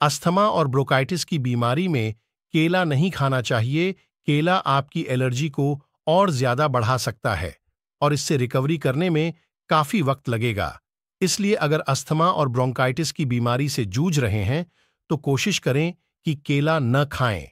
Asthma और bronchitis की बीमारी में केला नहीं खाना चाहिए, केला आपकी एलर्जी को और ज़्यादा बढ़ा सकता है और इससे रिकवरी करने में काफ़ी वक्त लगेगा। इसलिए अगर अस्थमा और ब्रोंकाइटिस की बीमारी से जूझ रहे हैं तो कोशिश करें कि केला न खाएँ।